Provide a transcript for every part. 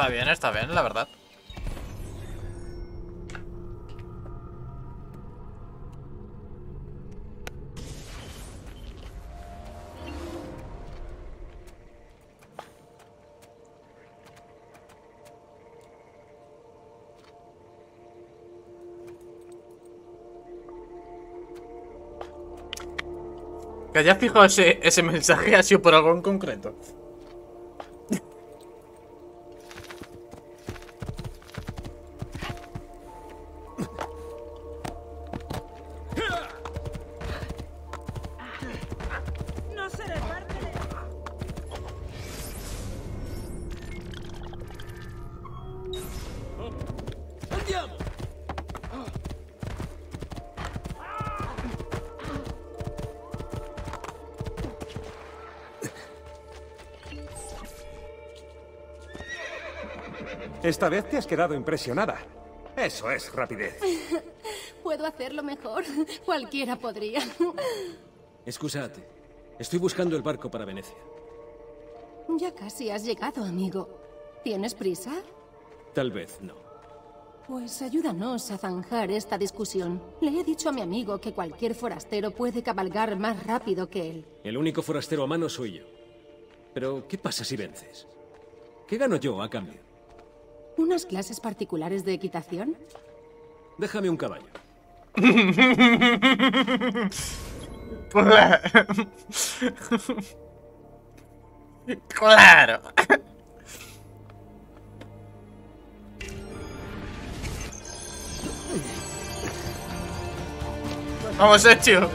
Está bien, está bien, la verdad. Que hayas fijado ese, ese mensaje ha sido por algo en concreto. Esta vez te has quedado impresionada. Eso es rapidez. Puedo hacerlo mejor. Cualquiera podría. Excusate. Estoy buscando el barco para Venecia. Ya casi has llegado, amigo. ¿Tienes prisa? Tal vez no. Pues ayúdanos a zanjar esta discusión. Le he dicho a mi amigo que cualquier forastero puede cabalgar más rápido que él. El único forastero a mano soy yo. Pero, ¿qué pasa si vences? ¿Qué gano yo a cambio? ¿Unas clases particulares de equitación? Déjame un caballo. Claro. Vamos, Ezio.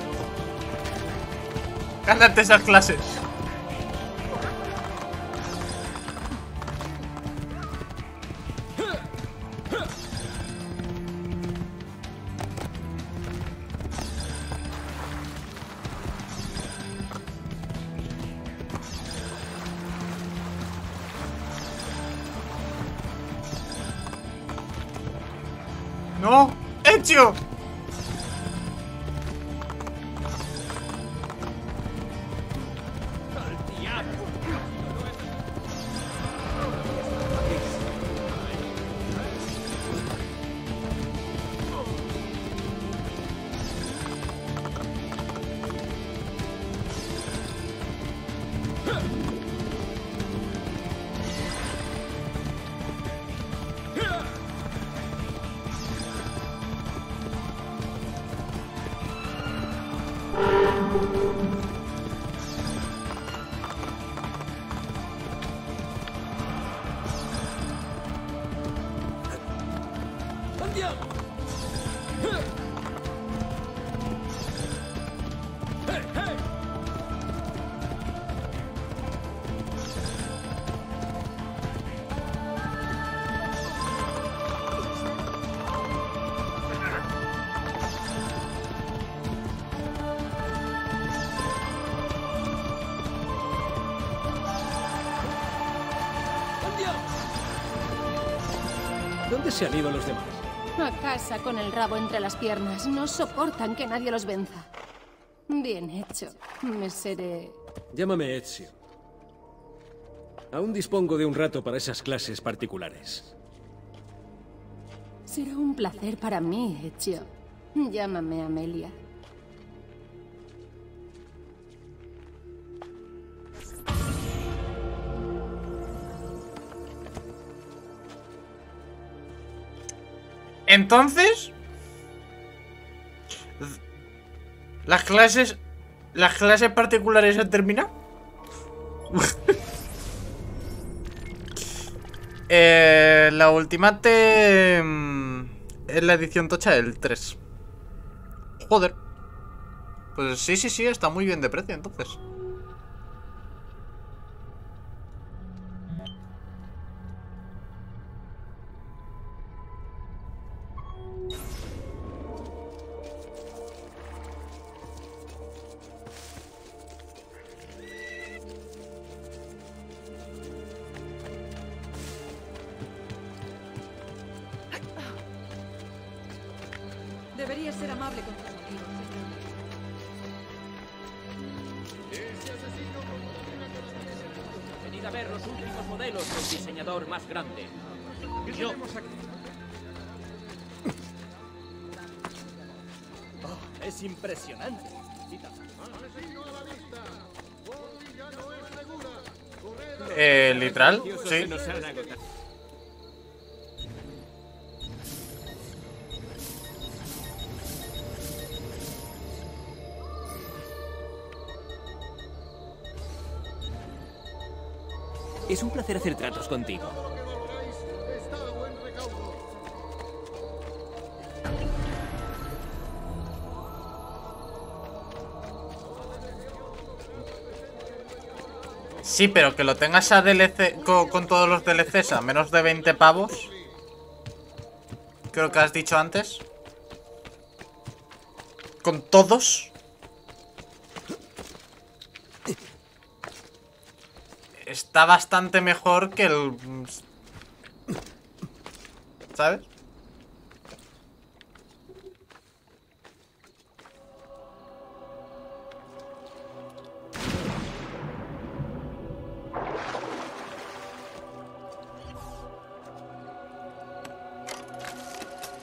Gánate esas clases. Se han ido los demás? A casa con el rabo entre las piernas. No soportan que nadie los venza. Bien hecho. Me seré... Llámame Ezio. Aún dispongo de un rato para esas clases particulares. Será un placer para mí, Ezio. Llámame Amelia. Entonces. Las clases. Las clases particulares han terminado. eh, la Ultimate. mm, Es la edición tocha del 3. Joder. Pues sí, sí, sí, está muy bien de precio entonces. Deberías ser amable con tus amigos. Venid a ver los últimos modelos del diseñador más grande. Yo. Es impresionante. Eh, literal, sí. Contigo. Sí, pero que lo tengas a DLC co- con, todos los DLCs a menos de 20 pavos. Creo que has dicho antes. Con todos. Está bastante mejor que el... ¿Sabes?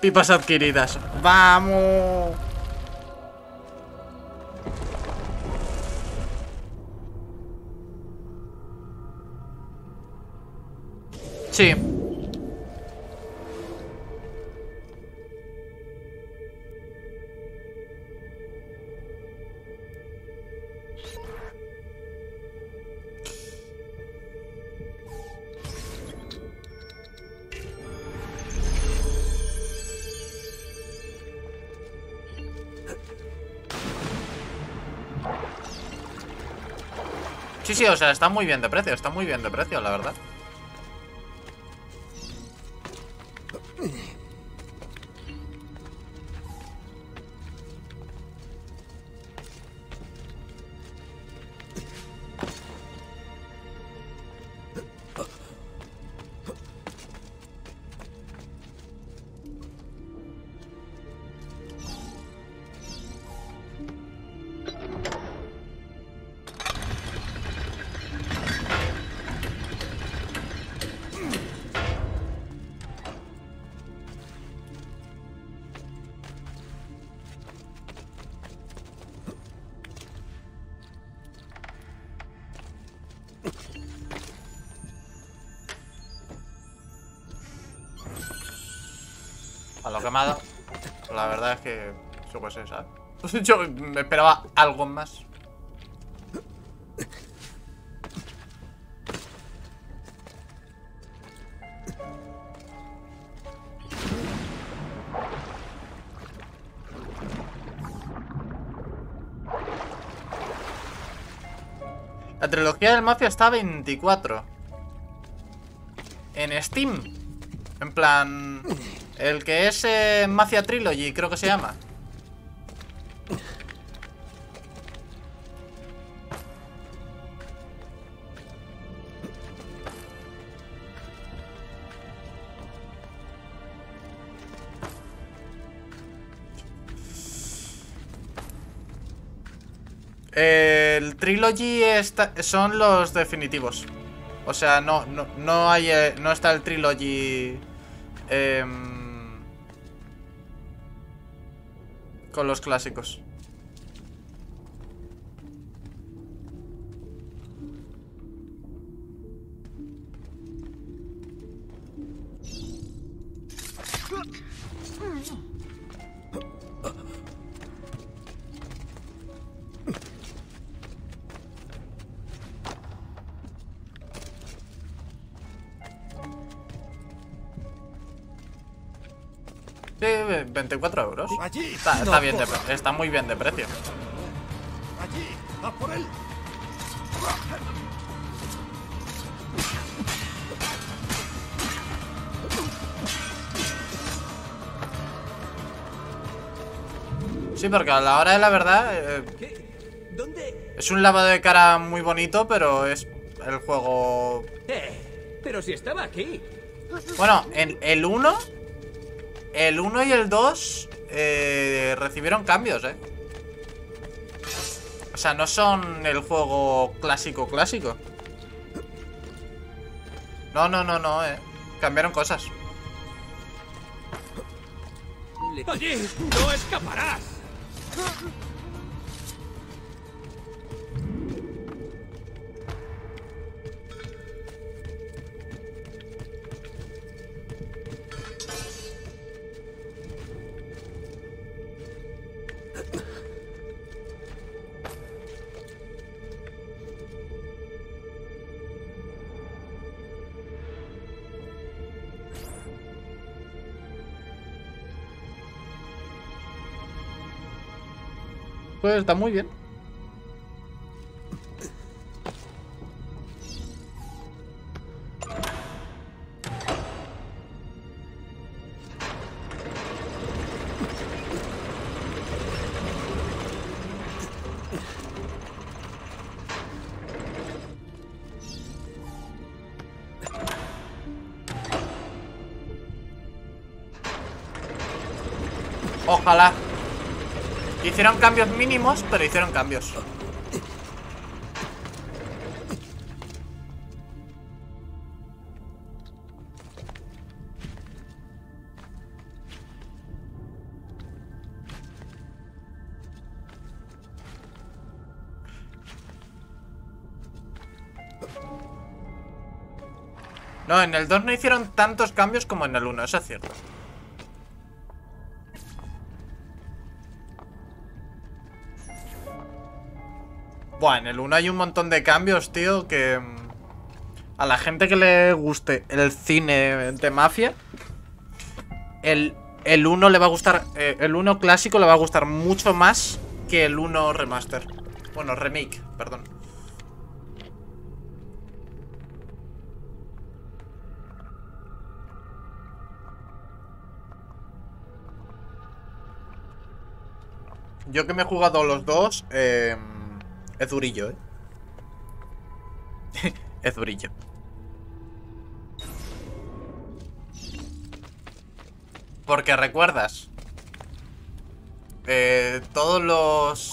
Pipas adquiridas. ¡Vamos! Sí. Sí, sí, o sea, está muy bien de precio, está muy bien de precio, la verdad. La verdad es que. Yo sé, ¿sabes? Yo me esperaba algo más. La trilogía del Mafia está a 24. En Steam. En plan... El que es eh, Mafia Trilogy, creo que se llama. El Trilogy está- son los definitivos. O sea, no, no, no hay. eh, no está el Trilogy. em, con los clásicos. Está, está bien de, está muy bien de precio. Allí. ¡A por él! Sí, porque a la hora de la verdad eh, es un lavado de cara muy bonito, pero es el juego... Eh, pero si estaba aquí. Bueno, en el 1, el 1 y el 2 eh, recibieron cambios, ¿eh? O sea, no son el juego clásico clásico. No, no, no, no, eh. Cambiaron cosas. ¡Allí! ¡No escaparás! Pues está muy bien. Ojalá. Hicieron cambios mínimos, pero hicieron cambios. No, en el 2 no hicieron tantos cambios como en el 1, eso es cierto. Buah, en el 1 hay un montón de cambios, tío, que... mm, A la gente que le guste el cine de mafia, el, el 1 le va a gustar... eh, el 1 clásico le va a gustar mucho más que el 1 remaster. Bueno, remake, perdón. Yo que me he jugado los dos, eh, es durillo, ¿eh? es durillo. Porque recuerdas eh, todos los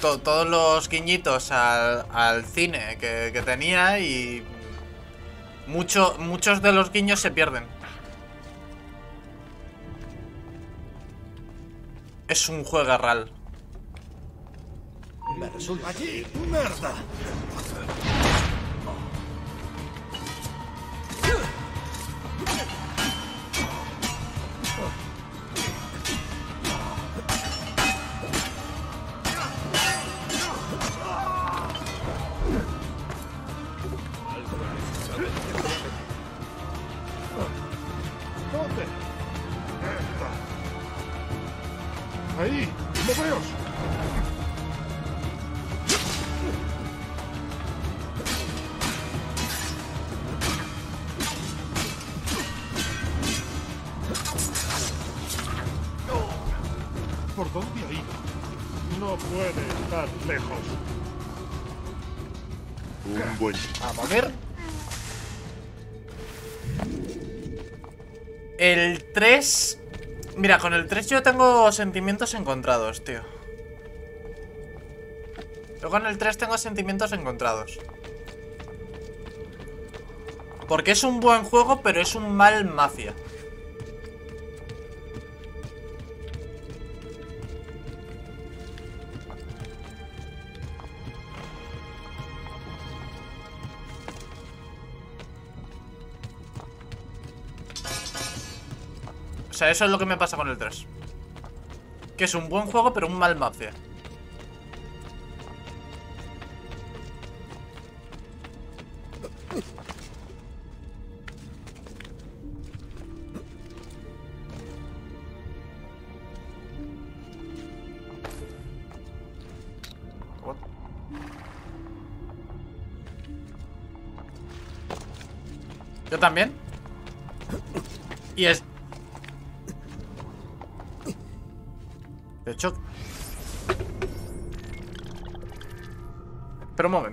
to- todos los guiñitos al, al cine que, que tenía y mucho, muchos de los guiños se pierden. Es un juego. Me resulta ¡Allí! ¡Merda! ¿Dónde? Mierda. Puede estar lejos. Un buen Vamos a ver. El 3... Mira, con el 3 yo tengo sentimientos encontrados, tío. Yo con el 3 tengo sentimientos encontrados. Porque es un buen juego, pero es un mal mafia. Eso es lo que me pasa con el 3. Que es un buen juego, pero un mal. What? Yo también. Y es... Pero un momento.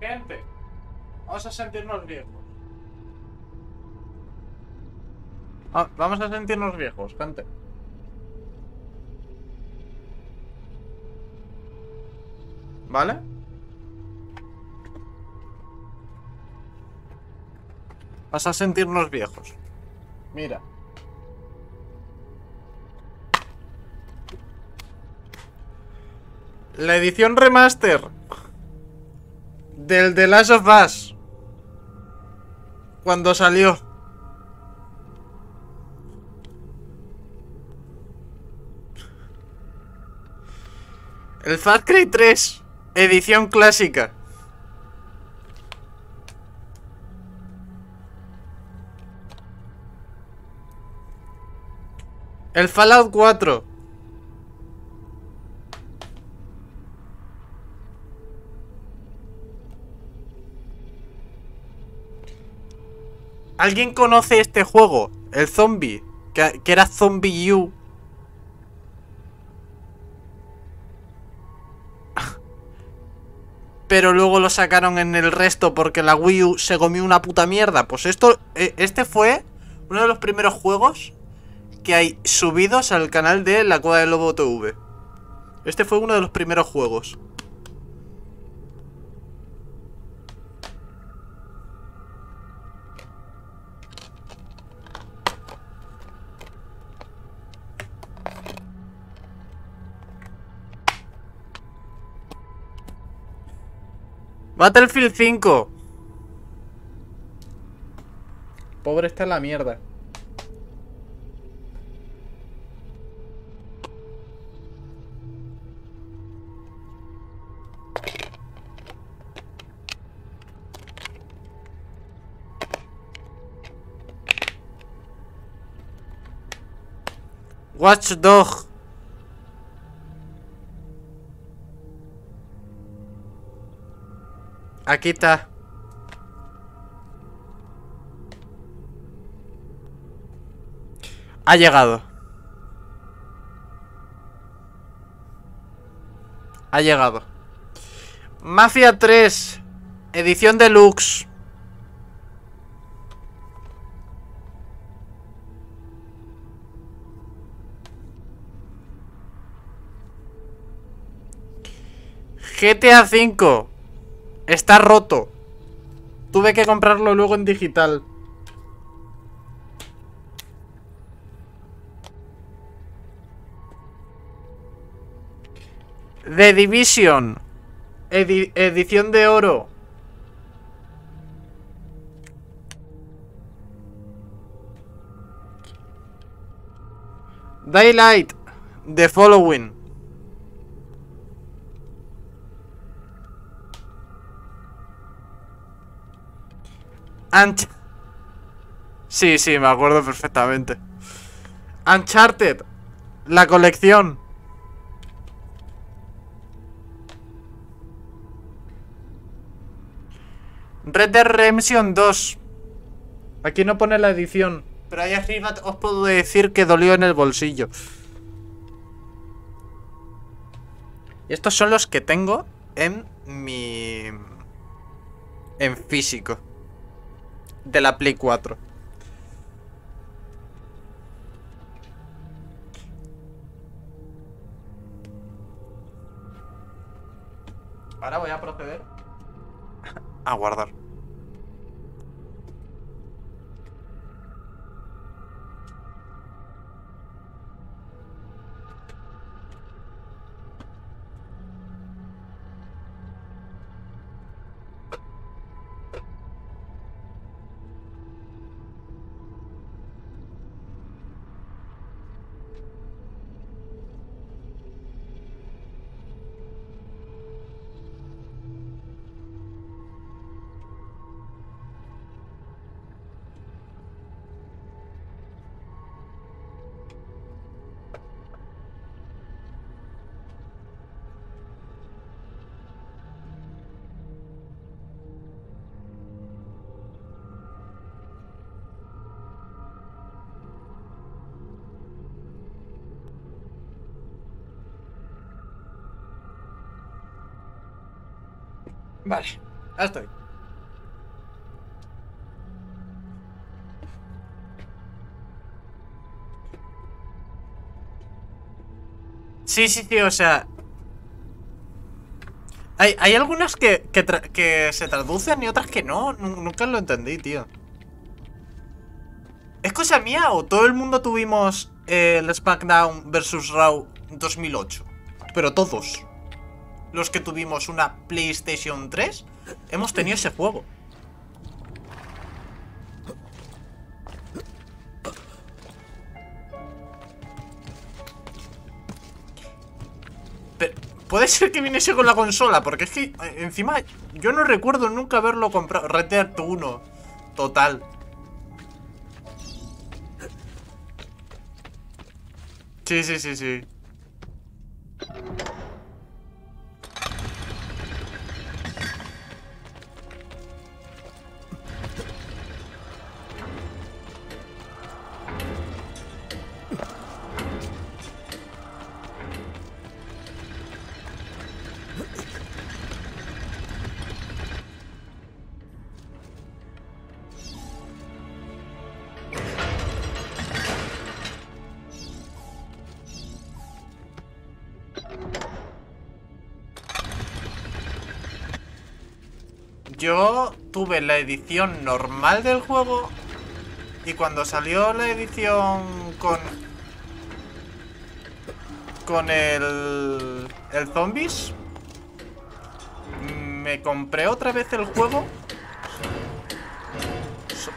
Gente, vamos a sentirnos viejos. Ah, vamos a sentirnos viejos, gente. ¿Vale? Vas a sentirnos viejos. Mira. La edición remaster del The Last of Us. Cuando salió. El Far Cry 3. Edición clásica. El Fallout 4. ¿Alguien conoce este juego? El zombie. Que, era Zombie U. Pero luego lo sacaron en el resto porque la Wii U se comió una puta mierda. Pues esto, eh, este fue uno de los primeros juegos que hay subidos al canal de La Cueva del Lobo TV. Este fue uno de los primeros juegos. Battlefield 5. Pobre está en la mierda. Watchdog. Aquí está. Ha llegado. Ha llegado. Mafia 3. Edición deluxe. GTA V. Está roto. Tuve que comprarlo luego en digital. The Division. Edi- edición de oro. Daylight. The Following. Anch sí, sí, me acuerdo perfectamente. Uncharted. La colección. Red Dead Redemption 2. Aquí no pone la edición. Pero ahí arriba os puedo decir que dolió en el bolsillo. Y estos son los que tengo en mi... En físico. De la Play 4. Ahora voy a proceder a guardar. Vale. Ya estoy. Sí, sí, sí, o sea... Hay, hay algunas que, que, se traducen y otras que no. Nu- Nunca lo entendí, tío. ¿Es cosa mía o todo el mundo tuvimos el SmackDown vs. Raw 2008? Pero todos. Los que tuvimos una PlayStation 3, hemos tenido ese juego. Pero, puede ser que viniese con la consola, porque es que eh, encima yo no recuerdo nunca haberlo comprado. Red Dead 1, total. Sí, sí, sí, sí. Yo tuve la edición normal del juego y cuando salió la edición con con el el zombies me compré otra vez el juego so-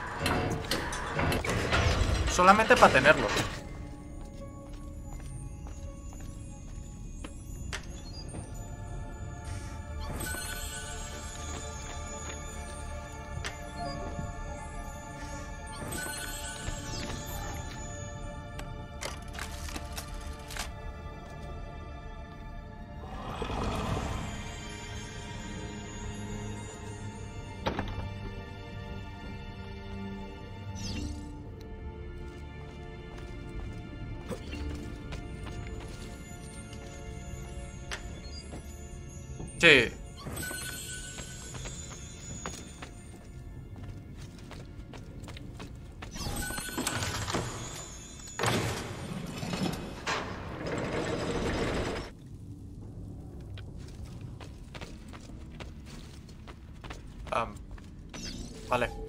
solamente para tenerlo. Vale.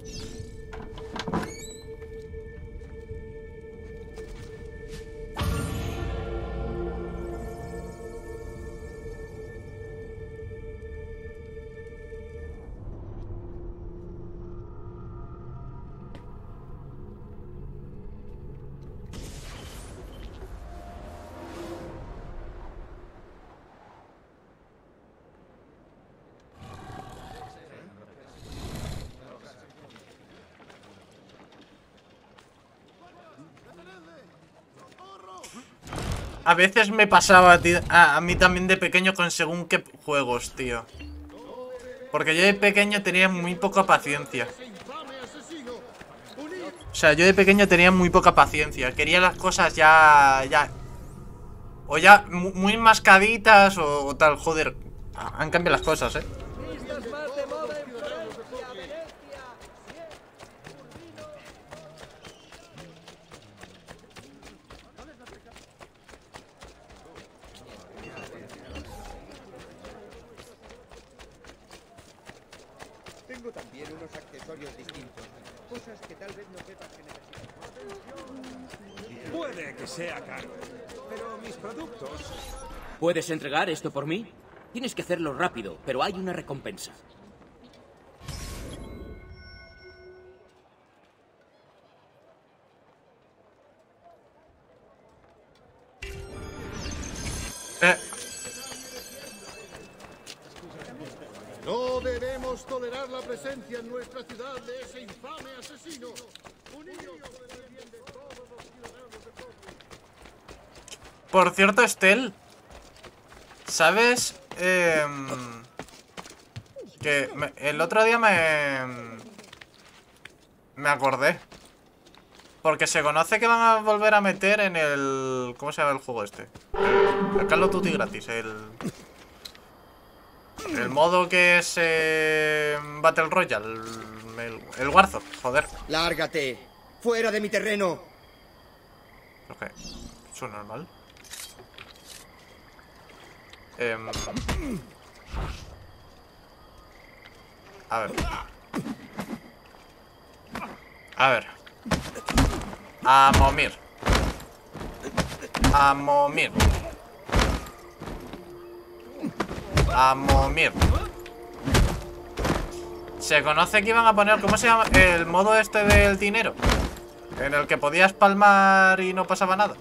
A veces me pasaba a, mí también de pequeño con según qué juegos, tío. Porque yo de pequeño tenía muy poca paciencia. O sea, yo de pequeño tenía muy poca paciencia. Quería las cosas ya... ya o ya mu- muy mascaditas o tal. Joder, han cambiado las cosas, eh. Tengo también unos accesorios distintos. Cosas que tal vez no sepas que necesitas. Puede que sea caro, pero mis productos... ¿Puedes entregar esto por mí? Tienes que hacerlo rápido, pero hay una recompensa. Debemos tolerar la presencia en nuestra ciudad de ese infame asesino. Unidos por el de todos los ciudadanos de. Por cierto, Estel, ¿sabes? Em, que el otro día me... Me acordé. Porque se conoce que van a volver a meter en el... ¿Cómo se llama el juego este? El of Duty gratis, el... El modo que es eh, Battle Royale. El, el Warzone, joder. Lárgate. Fuera de mi terreno. Ok. Eso es normal. Em, a ver. A ver. A momir. A momir. A momir. Se conoce que iban a poner, ¿cómo se llama? El modo este del dinero. En el que podías palmar y no pasaba nada.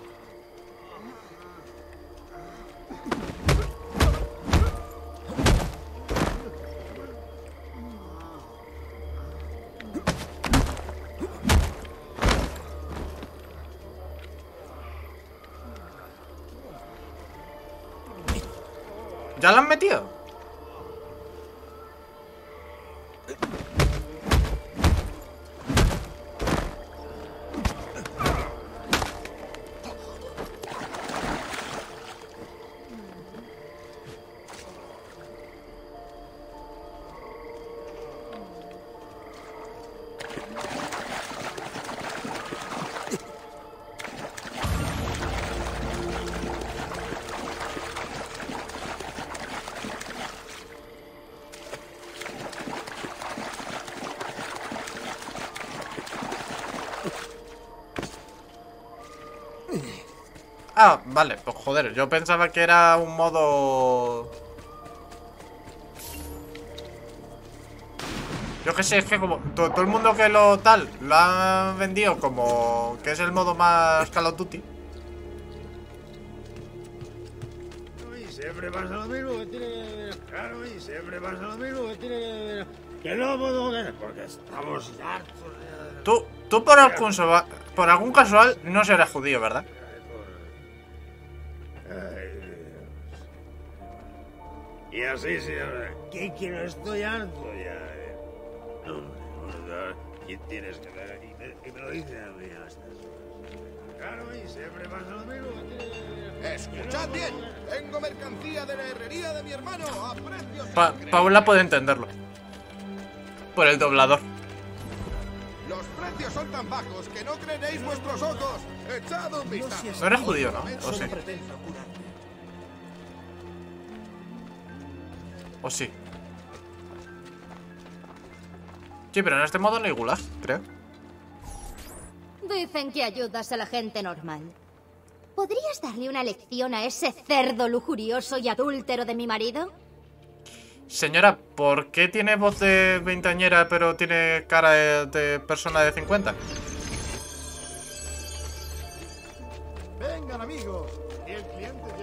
¿Ya lo han metido? Ah, vale, pues joder, yo pensaba que era un modo... Yo qué sé, es que como to- todo el mundo que lo tal lo ha vendido como que es el modo más Call of Duty. Y siempre pasa lo mismo que tiene. Claro, y siempre pasa lo mismo que tiene. Que no puedo ver porque estamos hartos. Tú, tú por algún, por algún casual no serás judío, ¿verdad? Y así siempre. ¿Qué que no estoy harto ya? eh. Hombre, ¿verdad? ¿Quién tienes que ver? Y me, y me lo dice a mí a estas horas. Claro, y siempre pasa lo mismo. Escuchad bien. Tengo mercancía de la herrería de mi hermano a precios Pa-. Paula puede entenderlo. Por el doblador. Los precios son tan bajos que no creeréis vuestros ojos. Echad un vistazo. No eres judío, ¿no? ¿O sí? ¿O sí? Sí, pero en este modo no hay gulag, creo. Dicen que ayudas a la gente normal. ¿Podrías darle una lección a ese cerdo lujurioso y adúltero de mi marido? Señora, ¿por qué tiene voz de veintañera pero tiene cara de, de persona de 50? Vengan, amigos. El cliente